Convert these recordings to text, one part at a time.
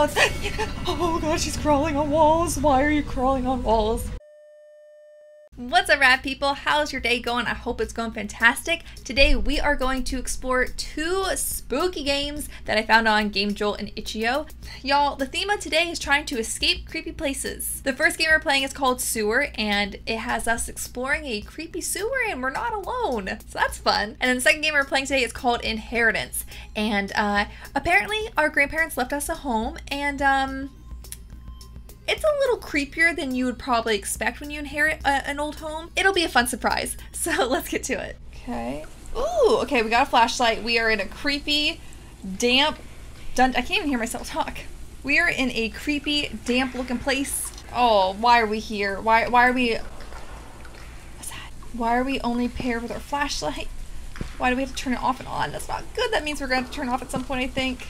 Oh, oh god, she's crawling on walls. Why are you crawling on walls? What's up, rad people? How's your day going? I hope it's going fantastic. Today we are going to explore two spooky games that I found on Game Jolt and Itch.io. Y'all, the theme of today is trying to escape creepy places. The first game we're playing is called Sewer, and it has us exploring a creepy sewer, and we're not alone. So that's fun. And then the second game we're playing today is called Inheritance, and uh, apparently our grandparents left us a home, and um, it's a little creepier than you would probably expect when you inherit a, an old home. It'll be a fun surprise. So let's get to it. Okay. Ooh, okay, we got a flashlight. We are in a creepy, damp, dun- I can't even hear myself talk. We are in a creepy, damp looking place. Oh, why are we here? Why, why are we... What's that? Why are we only paired with our flashlight? Why do we have to turn it off and on? That's not good. That means we're going to have to turn it off at some point, I think.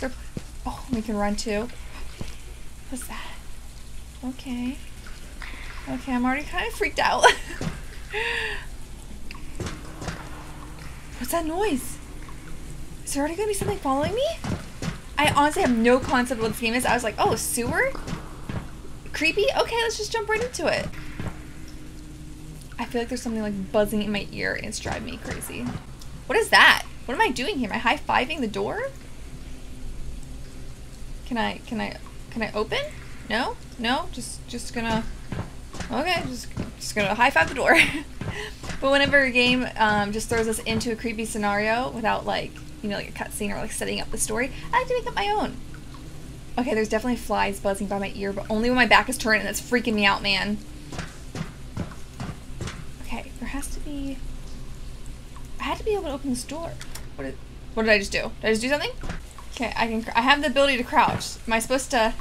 There... Oh, we can run too. What's that? Okay. Okay, I'm already kind of freaked out. What's that noise? Is there already gonna be something following me? I honestly have no concept of what this game is. I was like, oh, sewer? Creepy? Okay, let's just jump right into it. I feel like there's something like buzzing in my ear and it's driving me crazy. What is that? What am I doing here? Am I high-fiving the door? Can I, can I, can I open? No? No? Just just gonna Okay, just just gonna high five the door. but whenever a game um, just throws us into a creepy scenario without like, you know, like a cutscene or like setting up the story, I like to make up my own. Okay, there's definitely flies buzzing by my ear, but only when my back is turned and that's freaking me out, man. Okay, there has to be I had to be able to open this door. What did, what did I just do? Did I just do something? Okay, I can I have the ability to crouch. Am I supposed to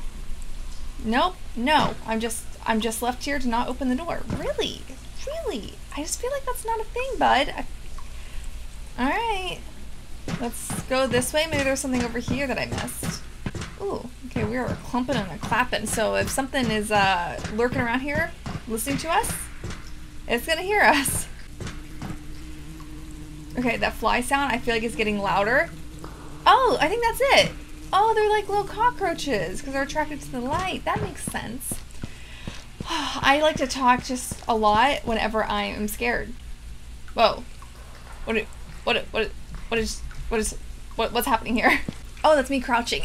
Nope, no. I'm just I'm just left here to not open the door. Really? Really? I just feel like that's not a thing, bud. I... Alright. Let's go this way. Maybe there's something over here that I missed. Ooh, okay, we are clumping and clapping. So if something is uh, lurking around here, listening to us, it's gonna hear us. Okay, that fly sound I feel like is getting louder. Oh, I think that's it. Oh, they're like little cockroaches because they're attracted to the light. That makes sense. I like to talk just a lot whenever I am scared. Whoa. What what what what is what is what what's happening here? Oh, that's me crouching.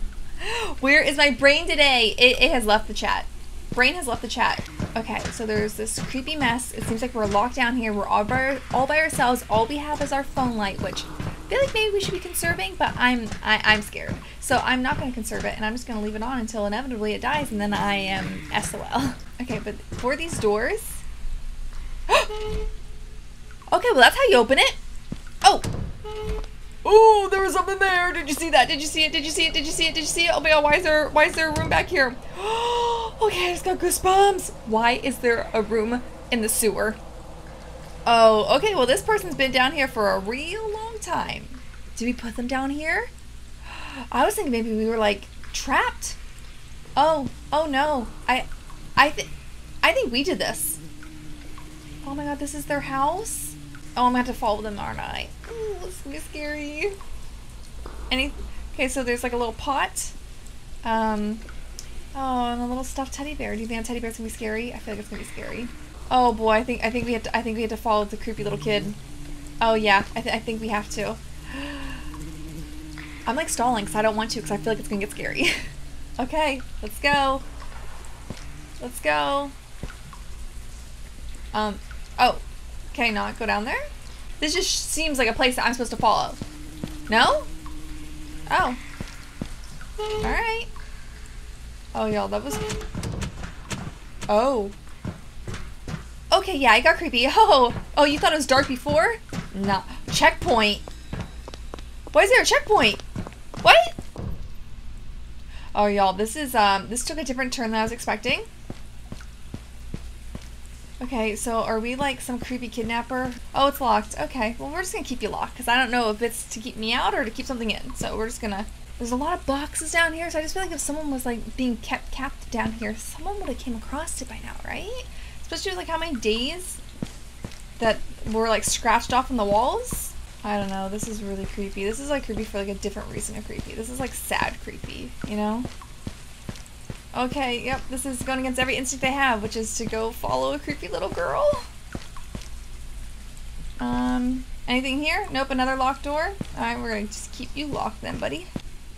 Where is my brain today? It, it has left the chat. Brain has left the chat. Okay, so there's this creepy mess. It seems like we're locked down here. We're all by, all by ourselves. All we have is our phone light, which feel like maybe we should be conserving, but I'm I, am i am scared. So I'm not going to conserve it, and I'm just going to leave it on until inevitably it dies, and then I am SOL. Okay, but for these doors... okay, well that's how you open it. Oh! Oh, there was something there. Did you see that? Did you see it? Did you see it? Did you see it? Did you see it? Oh my god, why is there why is there a room back here? okay, I just got goosebumps. Why is there a room in the sewer? Oh, okay, well this person's been down here for a real long time. Did we put them down here? I was thinking maybe we were like trapped. Oh, oh no. I I think I think we did this. Oh my god, this is their house? Oh, I'm gonna have to follow them, aren't I? Ooh, is gonna be scary. Any okay, so there's like a little pot. Um Oh, and a little stuffed teddy bear. Do you think a teddy bear's gonna be scary? I feel like it's gonna be scary. Oh boy, I think I think we have to I think we have to follow the creepy little kid. Oh yeah, I, th I think we have to. I'm like stalling because I don't want to because I feel like it's gonna get scary. okay, let's go. Let's go. Um, oh, can I not go down there? This just seems like a place that I'm supposed to follow. No? Oh. Alright. Oh, y'all, that was... Oh. Okay, yeah, I got creepy. Oh, oh, you thought it was dark before? No. Checkpoint. Why is there a checkpoint? What? Oh, y'all, this is, um, this took a different turn than I was expecting. Okay, so are we like some creepy kidnapper? Oh, it's locked. Okay, well, we're just gonna keep you locked because I don't know if it's to keep me out or to keep something in. So we're just gonna. There's a lot of boxes down here, so I just feel like if someone was like being kept capped down here, someone would have came across it by now, right? Especially like how many days that were like scratched off on the walls. I don't know. This is really creepy. This is like creepy for like a different reason of creepy. This is like sad creepy, you know? Okay, yep, this is going against every instinct they have, which is to go follow a creepy little girl. Um, anything here? Nope, another locked door. Alright, we're gonna just keep you locked then, buddy.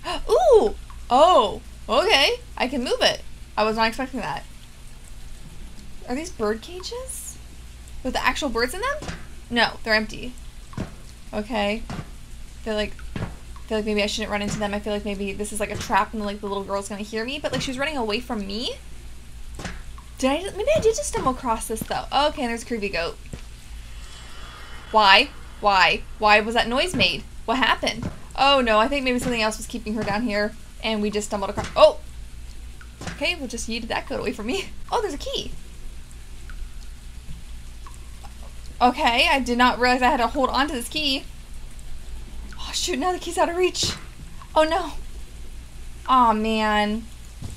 Ooh! Oh! Okay, I can move it. I was not expecting that. Are these bird cages? With the actual birds in them? No, they're empty. Okay. I feel like I feel like maybe I shouldn't run into them. I feel like maybe this is like a trap and like the little girl's gonna hear me, but like she was running away from me. Did I maybe I did just stumble across this though. Okay, there's a creepy goat. Why? Why? Why was that noise made? What happened? Oh no, I think maybe something else was keeping her down here and we just stumbled across Oh! Okay, we'll just yeeted that goat away from me. Oh, there's a key. Okay, I did not realize I had to hold on to this key. Oh shoot, now the key's out of reach. Oh no. oh, man.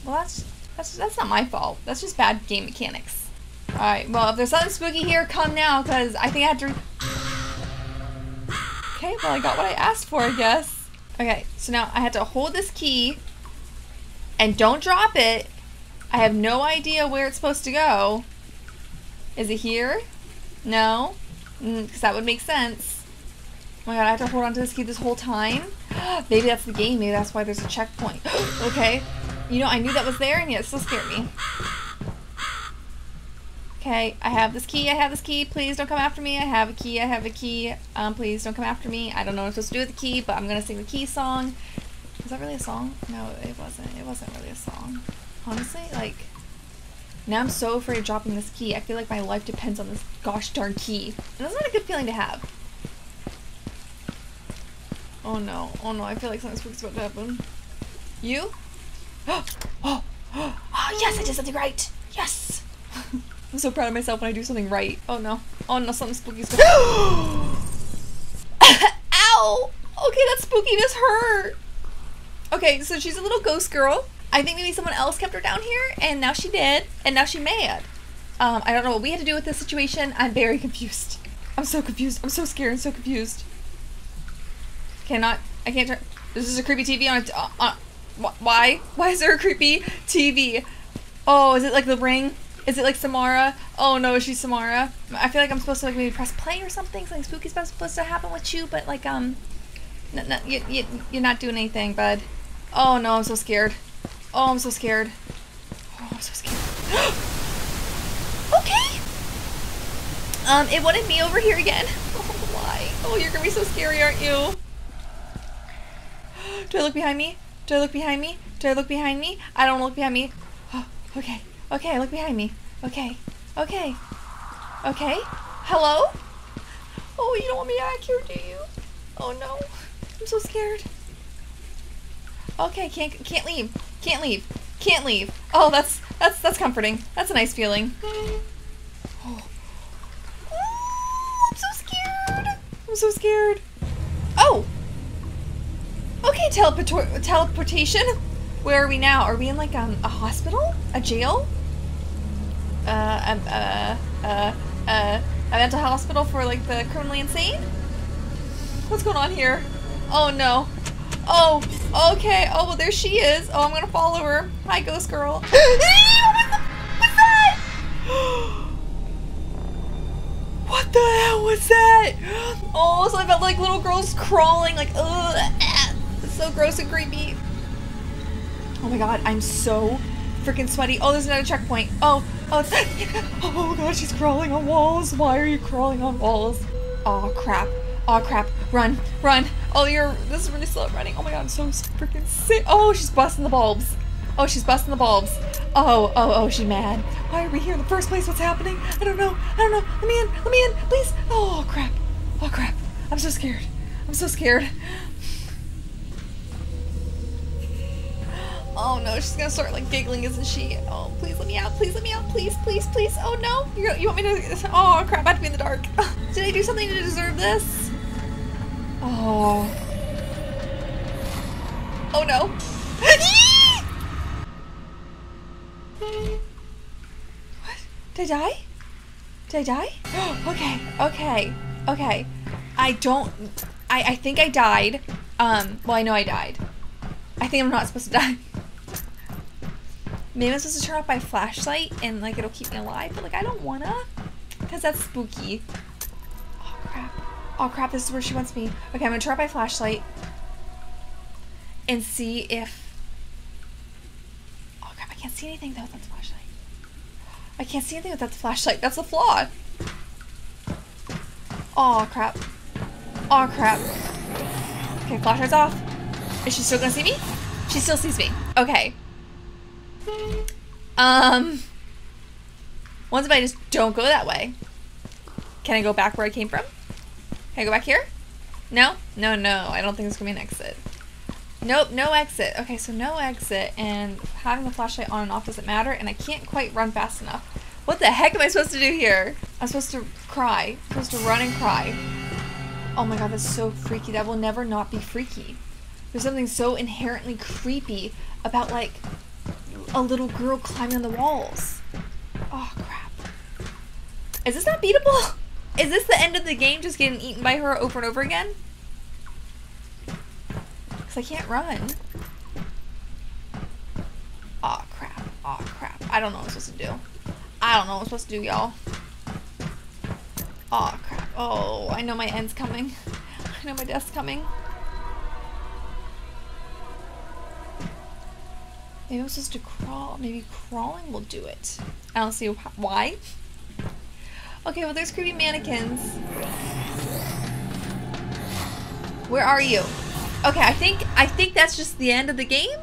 Well that's that's that's not my fault. That's just bad game mechanics. Alright, well if there's something spooky here, come now, because I think I have to Okay, well I got what I asked for, I guess. Okay, so now I had to hold this key and don't drop it. I have no idea where it's supposed to go. Is it here? No? Because mm, that would make sense. Oh my god, I have to hold on to this key this whole time? Maybe that's the game. Maybe that's why there's a checkpoint. okay. You know, I knew that was there, and yet it still scared me. Okay, I have this key, I have this key, please don't come after me, I have a key, I have a key, um, please don't come after me. I don't know what I'm supposed to do with the key, but I'm gonna sing the key song. Is that really a song? No, it wasn't. It wasn't really a song. Honestly, like, now I'm so afraid of dropping this key. I feel like my life depends on this gosh darn key. And that's not a good feeling to have. Oh no. Oh no, I feel like something spooky's about to happen. You? Oh, oh, oh, yes, I did something right. Yes. I'm so proud of myself when I do something right. Oh no. Oh no, something spooky's going Ow! Okay, that spookiness hurt. Okay, so she's a little ghost girl. I think maybe someone else kept her down here, and now she did, and now she mad. Um, I don't know what we had to do with this situation. I'm very confused. I'm so confused. I'm so scared and so confused. Cannot. I can't turn. This is a creepy TV on a. Uh, uh, why? Why is there a creepy TV? Oh, is it like the ring? Is it like Samara? Oh no, is she Samara? I feel like I'm supposed to like maybe press play or something. Something spooky's supposed to happen with you, but like um, you, you, you're not doing anything, bud. Oh no, I'm so scared. Oh, I'm so scared. Oh, I'm so scared. okay. Um, it wanted me over here again. Oh, why? Oh, you're gonna be so scary, aren't you? Do I look behind me? Do I look behind me? Do I look behind me? I don't look behind me. Oh, okay. Okay, look behind me. Okay. Okay. Okay. Hello? Oh, you don't want me out here, do you? Oh no. I'm so scared. Okay, can't can't leave. Can't leave. Can't leave. Oh, that's that's that's comforting. That's a nice feeling. Oh. I'm so scared. I'm so scared. Oh. Okay, teleport teleportation. Where are we now? Are we in like um, a hospital? A jail? Uh, uh, uh, uh, a mental hospital for like the criminally insane? What's going on here? Oh no. Oh, okay. Oh, well, there she is. Oh, I'm gonna follow her. Hi, ghost girl. what's, the, what's that? what the hell was that? Oh, so I felt like little girls crawling, like, ugh, it's so gross and creepy. Oh my god, I'm so freaking sweaty. Oh, there's another checkpoint. Oh, oh, oh god, she's crawling on walls. Why are you crawling on walls? Oh crap. Oh crap. Run, run. Oh, you're, this is really slow running. Oh my god, I'm so freaking sick. Oh, she's busting the bulbs. Oh, she's busting the bulbs. Oh, oh, oh, she's mad. Why are we here in the first place? What's happening? I don't know. I don't know. Let me in. Let me in, please. Oh, crap. Oh, crap. I'm so scared. I'm so scared. Oh no, she's gonna start like giggling, isn't she? Oh, please let me out. Please let me out. Please, please, please. Oh no. you you want me to. Oh crap, I have to be in the dark. Did I do something to deserve this? Oh. Oh no. what? Did I die? Did I die? okay, okay, okay. I don't... I, I think I died. Um, well, I know I died. I think I'm not supposed to die. Maybe I'm supposed to turn off my flashlight and like it'll keep me alive, but like I don't wanna. Because that's spooky. Oh crap. This is where she wants me. Okay, I'm gonna off my flashlight and see if. Oh crap, I can't see anything though without the flashlight. I can't see anything without the flashlight. That's a flaw. Oh crap. Oh crap. Okay, flashlight's off. Is she still gonna see me? She still sees me. Okay. Um. Once if I just don't go that way. Can I go back where I came from? Can I go back here? No? No, no. I don't think there's gonna be an exit. Nope, no exit. Okay, so no exit, and having the flashlight on and off doesn't matter, and I can't quite run fast enough. What the heck am I supposed to do here? I'm supposed to cry. I'm supposed to run and cry. Oh my god, that's so freaky. That will never not be freaky. There's something so inherently creepy about, like, a little girl climbing on the walls. Oh, crap. Is this not beatable? Is this the end of the game, just getting eaten by her over and over again? Because I can't run. Oh crap. Oh crap. I don't know what I'm supposed to do. I don't know what I'm supposed to do, y'all. Oh crap. Oh, I know my end's coming. I know my death's coming. Maybe I'm supposed to crawl. Maybe crawling will do it. I don't see why. Okay, well there's creepy mannequins. Where are you? Okay, I think I think that's just the end of the game.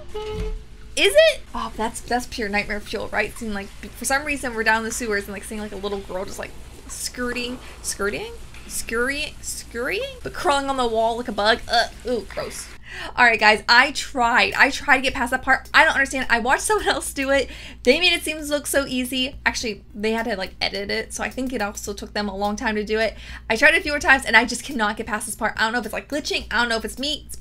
Is it? Oh, that's that's pure nightmare fuel, right? Seeing like for some reason we're down in the sewers and like seeing like a little girl just like skirting, skirting, scurrying, scurrying, but crawling on the wall like a bug. Ugh, ooh, gross. All right, guys, I tried. I tried to get past that part. I don't understand. I watched someone else do it. They made it seem look so easy. Actually, they had to like edit it, so I think it also took them a long time to do it. I tried it a few more times, and I just cannot get past this part. I don't know if it's like glitching. I don't know if it's me. It's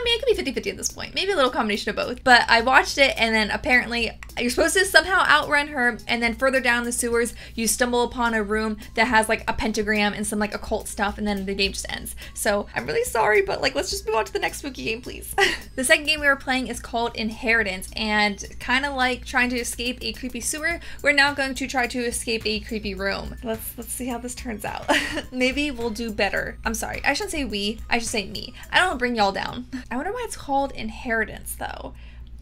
I mean, it could be 50-50 at this point. Maybe a little combination of both. But I watched it and then apparently you're supposed to somehow outrun her and then further down the sewers you stumble upon a room that has like a pentagram and some like occult stuff and then the game just ends. So I'm really sorry, but like let's just move on to the next spooky game, please. the second game we were playing is called Inheritance and kind of like trying to escape a creepy sewer, we're now going to try to escape a creepy room. Let's let's see how this turns out. Maybe we'll do better. I'm sorry. I shouldn't say we. I should say me. I don't bring y'all down. I wonder why it's called inheritance though.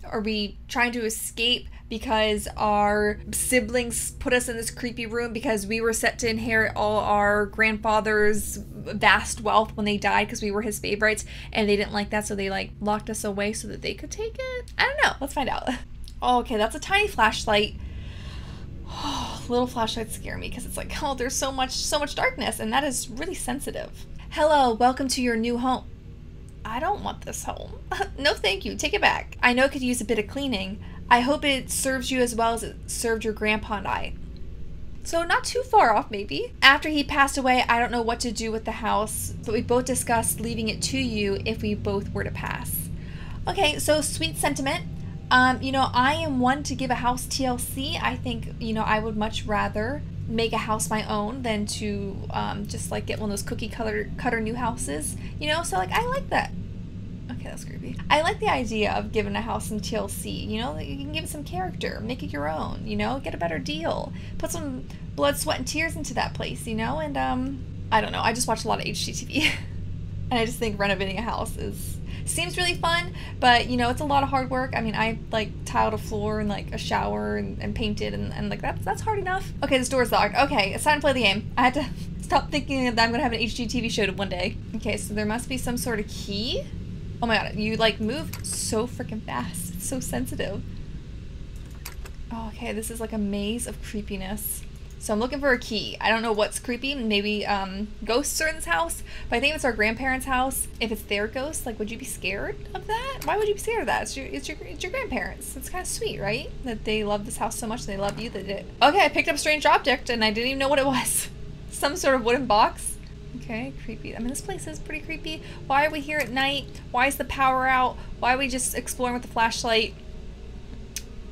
Are we trying to escape because our siblings put us in this creepy room because we were set to inherit all our grandfather's vast wealth when they died because we were his favorites and they didn't like that so they like locked us away so that they could take it? I don't know. Let's find out. Oh, okay, that's a tiny flashlight. Oh, little flashlights scare me because it's like, oh, there's so much, so much darkness, and that is really sensitive. Hello, welcome to your new home. I don't want this home. no, thank you. Take it back. I know it could use a bit of cleaning. I hope it serves you as well as it served your grandpa and I. So, not too far off, maybe. After he passed away, I don't know what to do with the house, but we both discussed leaving it to you if we both were to pass. Okay, so sweet sentiment. Um, you know, I am one to give a house TLC. I think, you know, I would much rather make a house my own than to um, just like get one of those cookie cutter cutter new houses. You know, so like I like that. Okay, that's creepy. I like the idea of giving a house some TLC. You know, you can give it some character, make it your own. You know, get a better deal, put some blood, sweat, and tears into that place. You know, and um, I don't know. I just watch a lot of HGTV, and I just think renovating a house is seems really fun, but you know, it's a lot of hard work. I mean, I like tiled a floor and like a shower and, and painted and, and like that's that's hard enough. Okay, this door's locked. Okay, it's time to play the game. I had to stop thinking that I'm gonna have an HGTV show one day. Okay, so there must be some sort of key. Oh my god, you like move so freaking fast. It's so sensitive. Oh, okay, this is like a maze of creepiness. So I'm looking for a key. I don't know what's creepy. Maybe um, ghosts are in this house, but I think it's our grandparents' house. If it's their ghost, like, would you be scared of that? Why would you be scared of that? It's your, it's your, it's your grandparents. It's kind of sweet, right? That they love this house so much and they love you. That it. Okay, I picked up a strange object and I didn't even know what it was. Some sort of wooden box. Okay, creepy. I mean, this place is pretty creepy. Why are we here at night? Why is the power out? Why are we just exploring with the flashlight?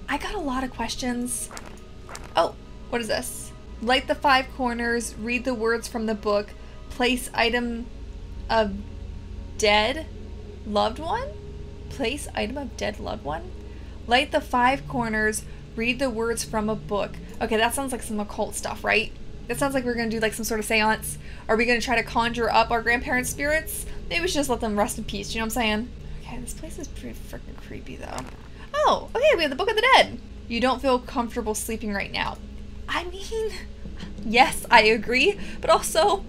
I got a lot of questions. Oh, what is this? Light the five corners, read the words from the book, place item of dead loved one? Place item of dead loved one? Light the five corners, read the words from a book. Okay, that sounds like some occult stuff, right? That sounds like we're gonna do like some sort of seance. Are we gonna try to conjure up our grandparents' spirits? Maybe we should just let them rest in peace, you know what I'm saying? Okay, this place is pretty freaking creepy though. Oh, okay, we have the Book of the Dead. You don't feel comfortable sleeping right now. I mean, yes, I agree, but also,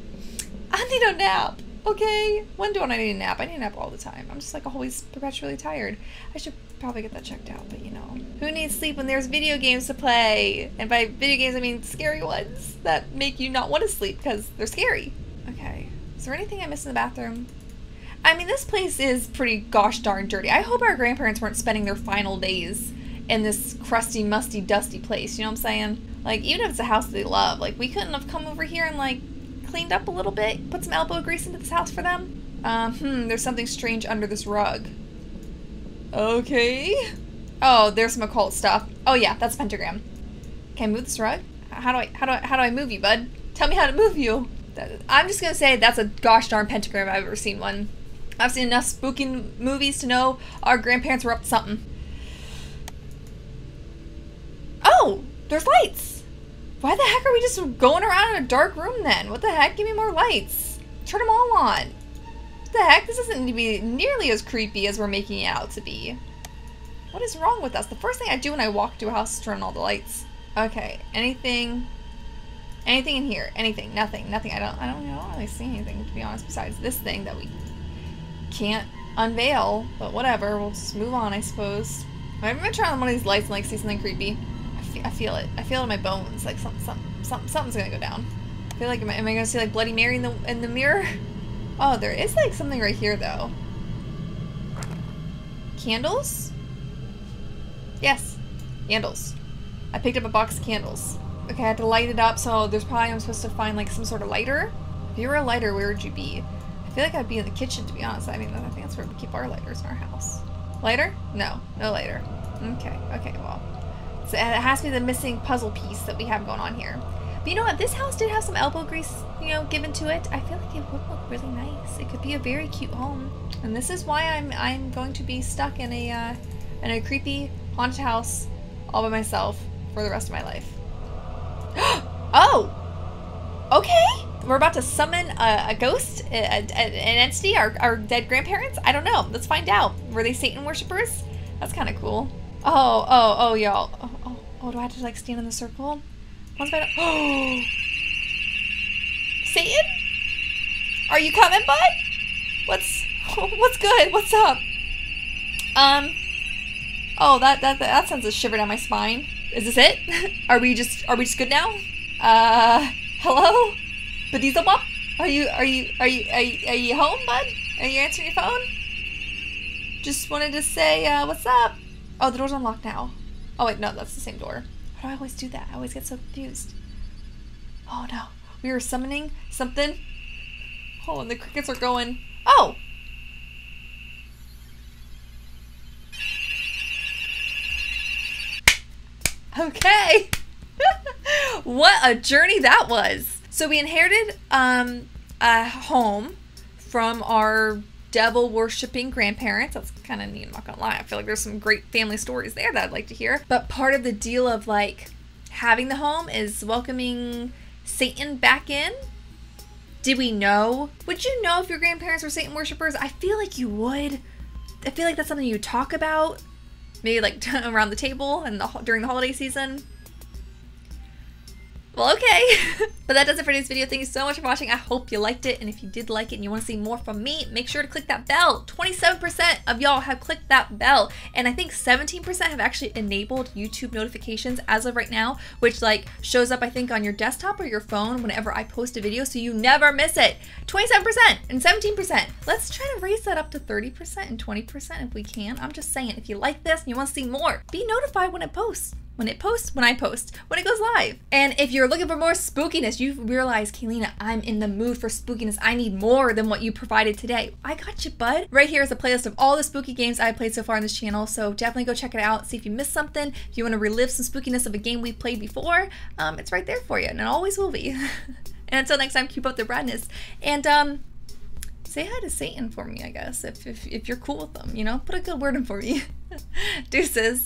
I need a nap, okay? When don't I need a nap? I need a nap all the time. I'm just like always perpetually tired. I should probably get that checked out, but you know. Who needs sleep when there's video games to play? And by video games, I mean scary ones that make you not want to sleep because they're scary. Okay. Is there anything I missed in the bathroom? I mean, this place is pretty gosh darn dirty. I hope our grandparents weren't spending their final days in this crusty, musty, dusty place. You know what I'm saying? Like, even if it's a house they love, like, we couldn't have come over here and, like, cleaned up a little bit, put some elbow grease into this house for them. Um, hmm, there's something strange under this rug. Okay. Oh, there's some occult stuff. Oh yeah, that's a pentagram. Can I move this rug? How do I how do I how do I move you, bud? Tell me how to move you. I'm just gonna say that's a gosh darn pentagram I've ever seen one. I've seen enough spooky movies to know our grandparents were up to something. There's lights. Why the heck are we just going around in a dark room then? What the heck? Give me more lights. Turn them all on. What the heck? This to be nearly as creepy as we're making it out to be. What is wrong with us? The first thing I do when I walk to a house is turn on all the lights. Okay, anything anything in here? Anything? Nothing. Nothing. I don't I don't, I don't really see anything to be honest besides this thing that we can't unveil, but whatever. We'll just move on, I suppose. I'm gonna turn on one of these lights and like see something creepy. I, feel it. I feel it in my bones. Like something, something, something, something's gonna go down. I feel like am I, am I gonna see like Bloody Mary in the in the mirror? Oh, there is like something right here though. Candles? Yes, candles. I picked up a box of candles. Okay, I had to light it up, so there's probably I'm supposed to find like some sort of lighter. If you were a lighter, where would you be? I feel like I'd be in the kitchen, to be honest. I mean, I think that's where we keep our lighters in our house. Lighter? No, no lighter. Okay, okay, well. It has to be the missing puzzle piece that we have going on here. But you know what? This house did have some elbow grease, you know, given to it. I feel like it would look really nice. It could be a very cute home. And this is why I'm I'm going to be stuck in a uh, in a creepy haunted house all by myself for the rest of my life. oh! Okay! we're about to summon a, a ghost, a, a, an entity, our, our dead grandparents? I don't know. Let's find out. Were they Satan worshippers? That's kind of cool. Oh, oh, oh, y'all. Oh, do I have to like stand in the circle? What's my Oh! Satan? Are you coming, bud? What's what's good? What's up? Um. Oh, that that that sends a shiver down my spine. Is this it? are we just are we just good now? Uh, hello? Badiza Bop? Are you are you are you are you, are you home, bud? Are you answering your phone? Just wanted to say, uh, what's up? Oh, the door's unlocked now. Oh wait, no, that's the same door. Why do I always do that? I always get so confused. Oh no. We were summoning something. Oh, and the crickets are going. Oh! Okay. what a journey that was. So we inherited um, a home from our devil worshipping grandparents. That's kind of neat, I'm not gonna lie. I feel like there's some great family stories there that I'd like to hear. But part of the deal of like having the home is welcoming Satan back in. Did we know? Would you know if your grandparents were Satan worshippers? I feel like you would. I feel like that's something you talk about, maybe like around the table and the, during the holiday season. Well, okay. but that does it for today's video. Thank you so much for watching. I hope you liked it. And if you did like it and you want to see more from me, make sure to click that bell. 27% of y'all have clicked that bell. And I think 17% have actually enabled YouTube notifications as of right now, which like shows up, I think, on your desktop or your phone whenever I post a video. So you never miss it. 27% and 17%. Let's try to raise that up to 30% and 20% if we can. I'm just saying, if you like this and you want to see more, be notified when it posts when it posts, when I post, when it goes live. And if you're looking for more spookiness, you realize, Kaylena, I'm in the mood for spookiness. I need more than what you provided today. I got you, bud. Right here is a playlist of all the spooky games I've played so far on this channel, so definitely go check it out. See if you missed something. If you want to relive some spookiness of a game we played before, um, it's right there for you, and it always will be. and until next time, keep up the brightness. And, um, say hi to Satan for me, I guess, if, if, if you're cool with them, you know? Put a good word in for me. Deuces.